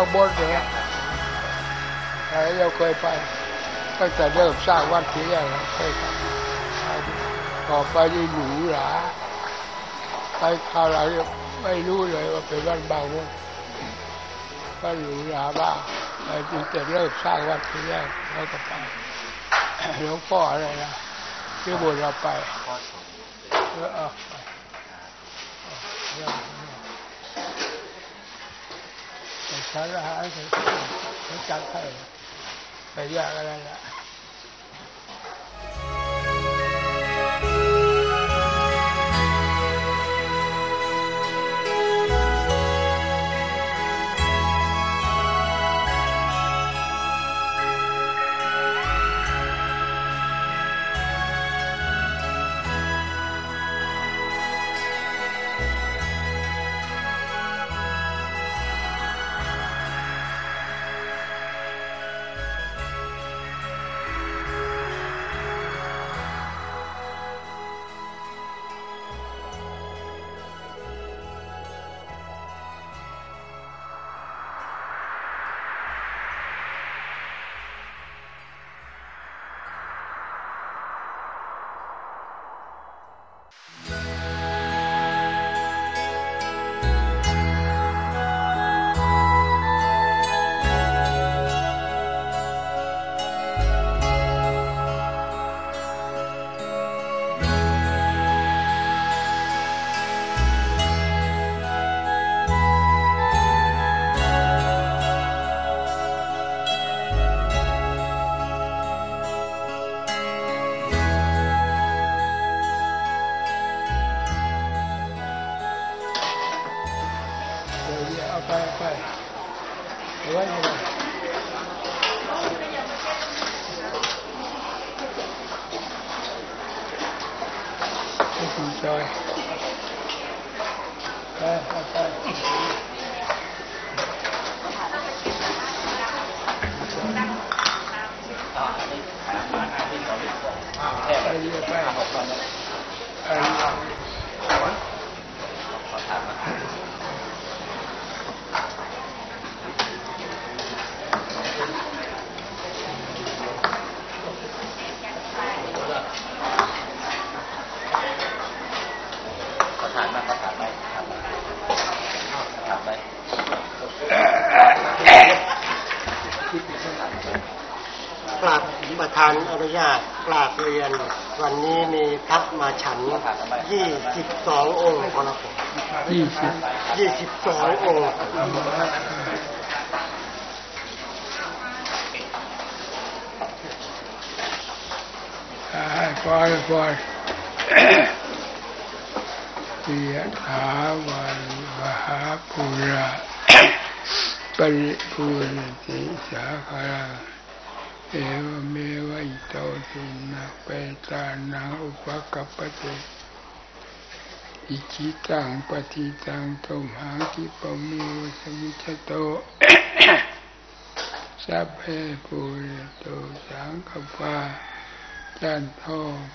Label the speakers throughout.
Speaker 1: าบางบนเหรอใครเราเคยไปตั้งแต่เริ่มสร้างวัดทีแรกเราเคยไปต่อไปนี่หรูหราไปคราวหลังไม่รู้เลยว่าเป็นวัดบางบนก็หรูหราบ้างแต่ตั้งแต่เริ่มสร้างวัดที่แรกเราก็ไปหลวงพ่ออะไรนะที่บนเราไปเออเอาไป เอาเรื่องแต่ฉั 22องอ
Speaker 2: งค์พระผม
Speaker 1: ยี่สิบ
Speaker 2: 22องค์
Speaker 1: ให้ปล่อยปล่อยยะถาวันมหาปุระปริภูรติสาคาราเอวเมวอิโตตินะเปตานังอุปกัปปติ อิจิตังปฏิตังตุมหังกิปะเมวะสมิจจโตสัพเพปุเรโตสังคปาจันโท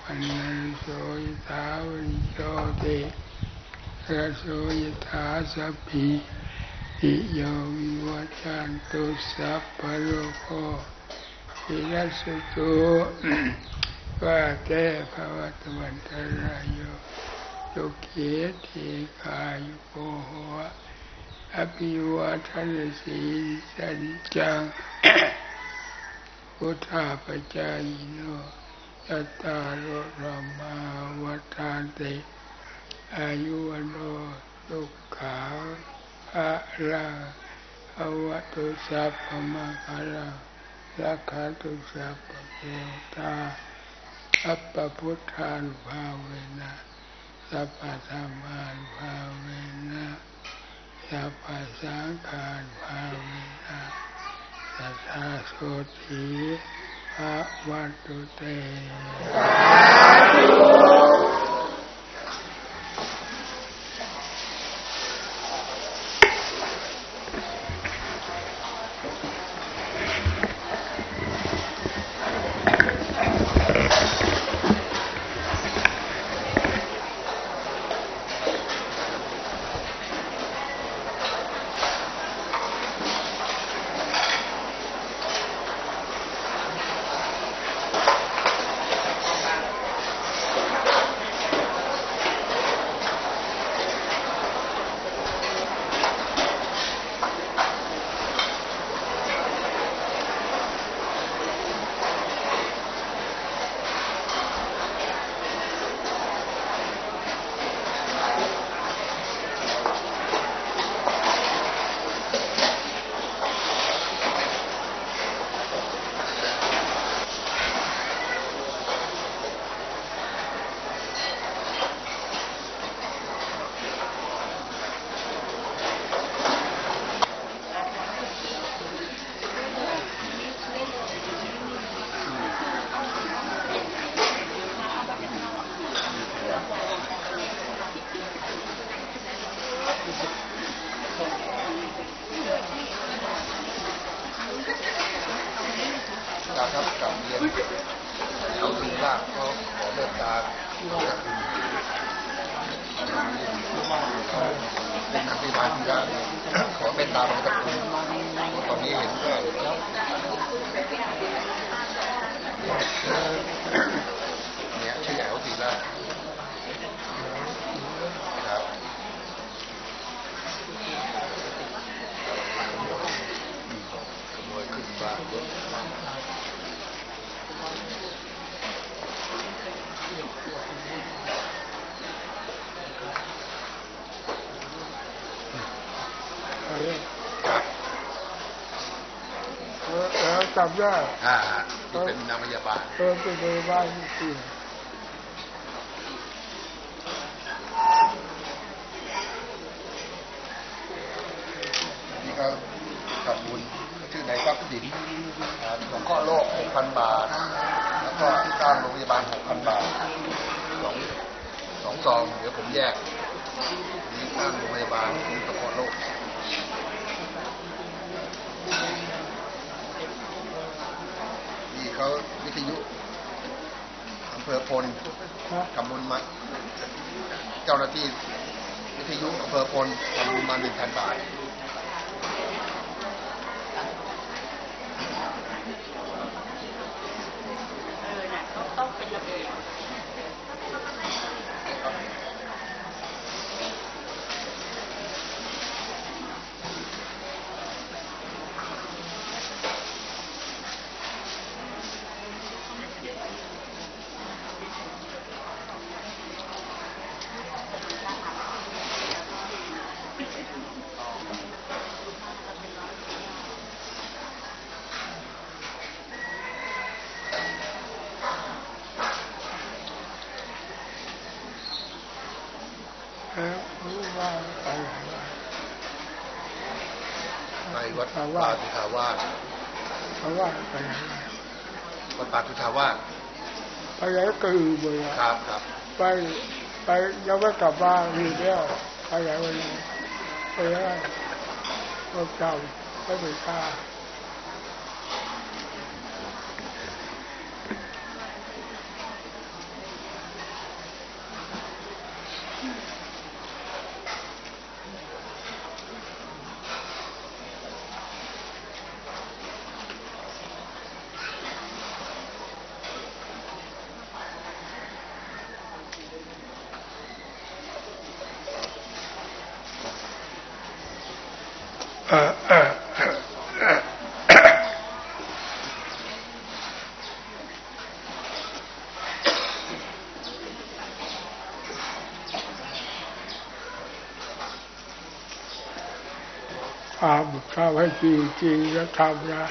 Speaker 1: ปันนันโสยถาวริโชติระโสยถาสัพพิติโยวิวัจจันตุสัพพะโลกโควินัสตุว่าแต่ภวตวันตรายโย สุขีทีขายโกโหอภิวาทนสีสันจังพุทธาปจายโนยัตตาโรธรรมาวัฏานติอายุวันโนสุขาภะลังอวัตุสัพพมะคลังรักขาตุสัพพะโพธาอัปปะพุทธานุภาเวนะ สัพพะธรรมานภาเวนะสัพพะสังฆานุภาเวนะสัทธาโสตี
Speaker 3: พระวัตุเต
Speaker 1: จับได้
Speaker 3: อ่าที่เป็นนางพยาบาล
Speaker 1: เออไปในบ้านจริง
Speaker 3: นี่ก็ทำบุญชื่อนายทรัพย์สินอ่าสงเคราะห์โลก6,000บาท แล้วก็สร้างโรงพยาบาล6,000บาทสองสองซองเดี๋ยวผมแยกนี่สร้างโรงพยาบาลที่สงเคราะห์โลก นี่เขาวิทยุอำเภอพล
Speaker 1: ๆนะ
Speaker 3: ทำบุญมาเจ้าหน้าที่วิทยุอำเภอพลทำบุญมาหนึ่งพันบาท
Speaker 4: ต้องเป็นระเบียบ
Speaker 1: เออ รู้ว่าไปไหนวะ
Speaker 3: ในวัด
Speaker 1: ภา
Speaker 3: ป่าวา
Speaker 1: ส
Speaker 3: สุทาวาส
Speaker 1: เพราะว่าไปไหนวะ
Speaker 3: วัดป่าสุทาวาส
Speaker 1: ไปไหนก็อือหมดเลย
Speaker 3: ครับครับ
Speaker 1: ไปไปยังไม่กลับบ้านอีกแล้วไปไหนวันนี้ไปได้รถจำไม่เป็นค่าำทำให้จริงจริงแล้วทำนะ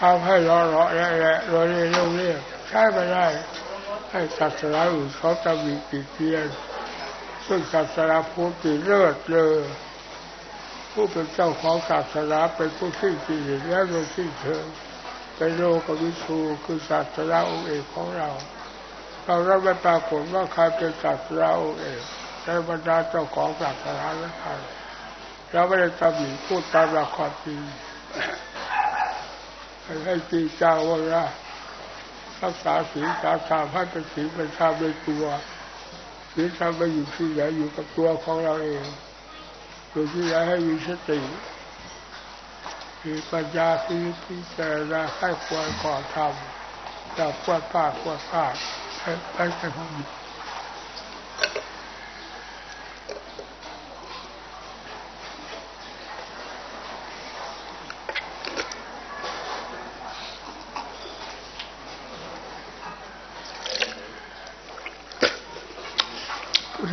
Speaker 1: ทำให้รอรอแหละแหละรอเรียเรียเรียใช้ไม่ได้ ให้ศาสนาอื่นเขาจะมีกี่เพียนซึ่งศาสนาพุทธนี่เลิศเลย ผู้เป็นเจ้าของศาสนาเป็นผู้ที่จริงและโดยที่เชิงเป็นโลกวิชูคือศาสนาองค์เอกของเรา เราเราไม่ปรากฏว่าใครเป็นศาสนาองค์เอกในบรรดาเจ้าของศาสนาและใคร เราไม่ได้ตำหนิพูดตามหลักความจริงให้จริงจังว่านะรักษาศีลสาธรรมให้เป็นศีลเป็นธรรมในตัวศีลธรรมไปอยู่ที่ไหนอยู่กับตัวของเราเองอยู่ที่ไหนให้มีสติมีปัญญาที่พิจารณาให้ควรก่อทำจะควรพลาดควรพลาดให้ให้ให้ทำ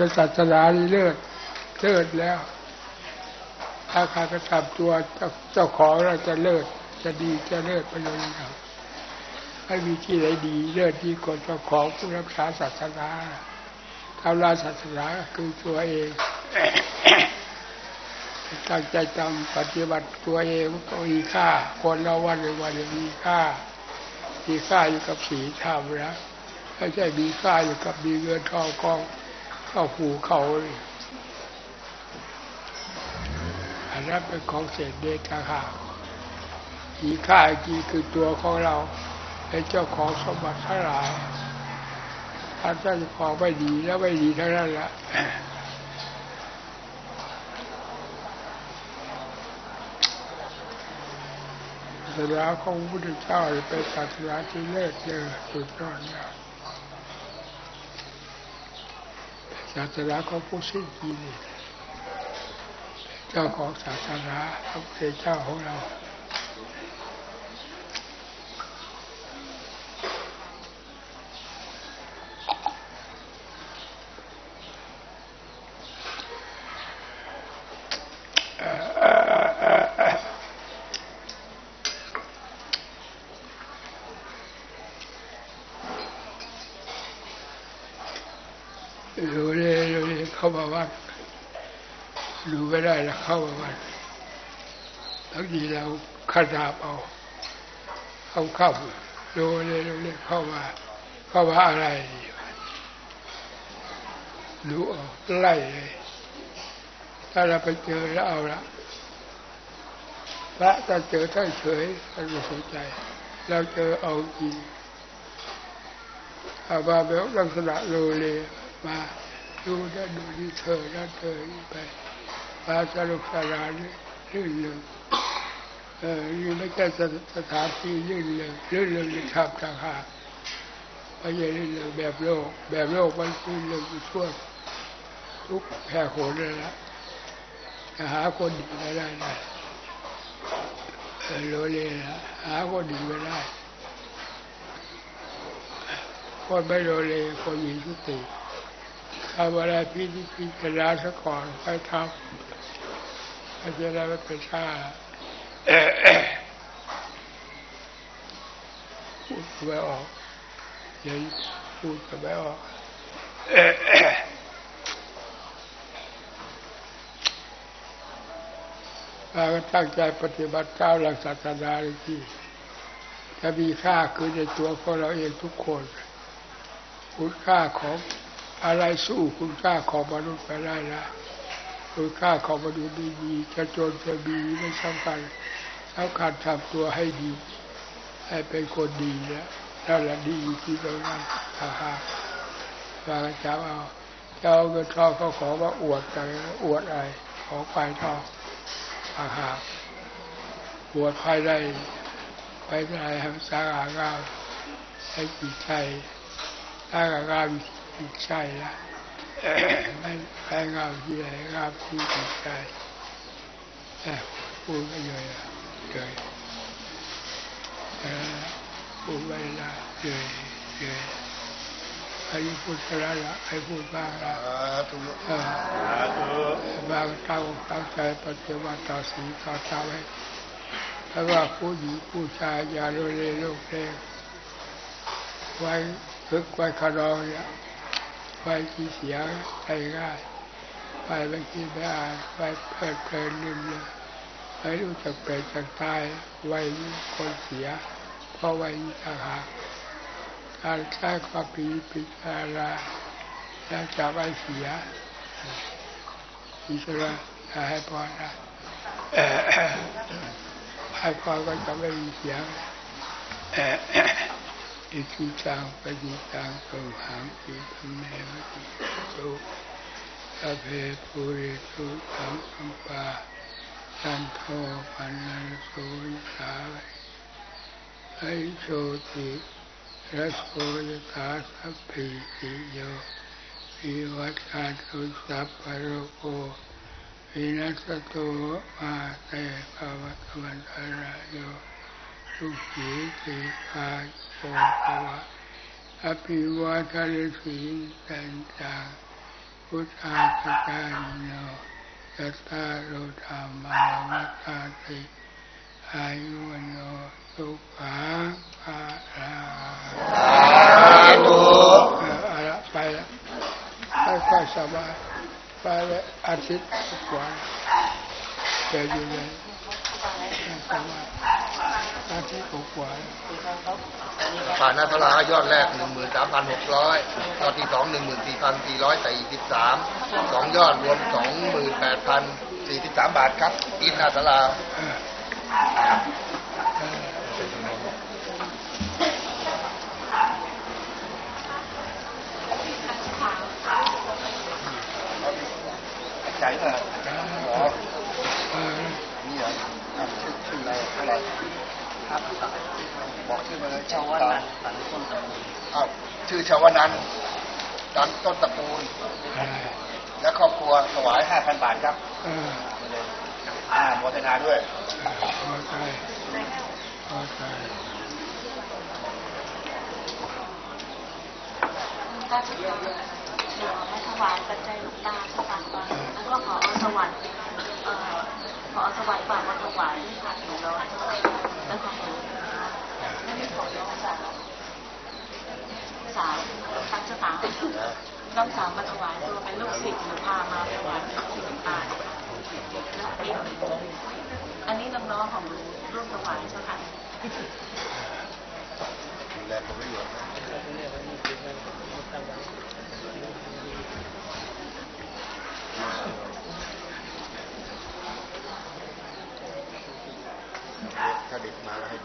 Speaker 1: พุทธศาสนาเลิศเลิศแล้วถ้าใครก็ทำตัวเจ้าเจ้าของเราจะเลิศจะดีจะเลิศไปเลยครับไม่มีที่ไหนดีเลิศดีกว่าเจ้าของผู้รักษาศาสนาทำลายศาสนาคือตัวเองตั้งใจทำปฏิบัติตัวเองก็มีค่า คนเราวันหนึ่งวันหนึ่งมีค่า มีค่าอยู่กับสีธรรมนะไม่ใช่มีค่าอยู่กับมีเงินทองกอง เข้าหูเขาอันนั้นเป็นของเศษเดชค่ะมีค่าจริงคือตัวของเราเป็นเจ้าของสมบัติทั้งหลายถ้าเจ้าของไม่ดีแล้วไม่ดีเท่านั้นละศาสนาของพระพุทธเจ้าเป็นศาสนาที่เลิศเลอสุดยอดแล้ว ศาสนาของผู้สิ้นกิเลสเจ้าของศาสนาพระพุทธเจ้าของเรา รู้เลยรู้เลยเข้ามาวัดดู ได้แล้วเข้ามาวัดบางทีเราขนาบเอาเข้าเข้ารู้เลยรู้เลยเข้ามาเข้ามาอะไรรู้เอาไล่เลยถ้าเราไปเจอแล้วเอาละพระถ้าเจอท่านเฉยท่านไม่สนใจ เราเจอเอาจริงเอามาแบบลักษณะโลเลมาดูนั่นดูนี่เธอนั่นเธอนี่ไป มาสรุปสารานลื่นเลยเออนี่ไม่ใช่สถานที่ลื่นเลยลื่นเลยจะทำต่างหากไม่ใช่ลื่นเลยแบบโลก แบบโลกมันลื่นเลยทั่วทุกแห่โหนเลยละจะหาคนดีไม่ได้นะโลเลยนะหาคนดีไม่ได้คนไม่โลเลคนมีสติ ทำอะไรพี่ที่พิจารณาซะก่อนไปทำไม่จะได้ไม่เป็นท่าพูดไม่ออกเดี๋ยวพูดก็ไม่ออกเราก็ตั้งใจปฏิบัติเจ้าหลักศาสนาเลยที่จะมีค่าคือในตัวของเราเองทุกคน คุณค่าของ อะไรสู้คุณค่าของมนุษย์ไปได้ละคุณค่าของมนุษย์ดีจะจนจะมีไม่สำคัญสำคัญทำตัวให้ดี ให้เป็นคนดีแล้วนั่นแหละดีที่ตรงนั้นฮ่าฮ่าฟังเจ้าเอาเจ้าเอาเงินทองเขาขอมาอวดกันอวดอะไรขอไปทองฮ่าฮ่าอวดภายในภายในให้มันสร้างอางามให้จิตใจสร้างอางาม จิตใจละไม่แพ้งามที่ไหนงามที่จิตใจเอ้ยพูดไม่เลยอะเลยพูดไม่ได้เลยเลยใครพูดกันแล้วละใครพูดบ้างละ
Speaker 3: สาธุ
Speaker 1: เออบางตั้งตั้งใจปฏิบัติต่อสีต่อเต้าไว้เพราะว่าผู้หญิงผู้ชายอย่าโลเลโลกเองไว้ฝึกไว้ขนองเนี่ย ไว้ที่เสียงใจง่ายไปไม่คิดไม่อานไปเพลิดเพลินลืมเลยไม่รู้จักเป็นจักตายไว้คนเสียเพราะไว้ต่างหากการใช้ความปีพิจาราแล้วจะไม่เสียอิสระถ้าให้พรนะเอ่อให้พรก็จะไม่มีเสียงเอิทิจังปฏิจังตุหังปิธรรมเมวะติสุสัพเพปุริสุสังคัมปาจันโทปันนโสยสาวิโชติระโสยตาสัพพิติโยวิวัตชันตุสัพพะโรโกวินัสตุมาเตภวตวันตรายโย สุขีติกาโกภวะอภิวาทฤสีสันจังพุทธาปจายโนยัตตาโรธรรมาวัฏาติอายุโนสุขังภาลัง
Speaker 3: สาธุ
Speaker 1: ออเอาละไปละค่อยๆสบายไปลยอาทิตย์กว่าเจออยู่เลย สบายอาทิตย์กว่า
Speaker 3: ผ่านนาทลายอดแรก13,600ยอดที่สอง14,443สองยอดรวม28,043บาทครับ อินนาทลา
Speaker 1: เออเออ
Speaker 3: ใจเหรออ๋อ
Speaker 1: เออ
Speaker 3: นี่เหรออะชื่อชื่ อะไรครับบอกชื่อมาเลยชาวนันตันต้นตระกูลอ้าวชื่อชาวนันตันต้นตระกูลและครอบครัวถวาย5,000บาทครับ
Speaker 1: อ่า
Speaker 3: โมทนาด้วย
Speaker 1: พอใจพอใจ
Speaker 4: ก็จะเดียวให้ถวายปัจจัยหลวงตาสตางค์ก่อนแล้วก็ขอสวรรค์ ขอถวายบาตรมาถวายที่พักของเราแล้วของหนูแล้วมีของน้องสาวสาวตั้งสตางค์น้องสาวมาถวายตัวเป็นลูกศิษย์หนูพามาถวายที่ต่างๆอันนี้น้องๆของหนูร่วมถวายเจ้าค่ะ
Speaker 3: ดูแลประโยชน์นะ ถ้าเดิกมาให้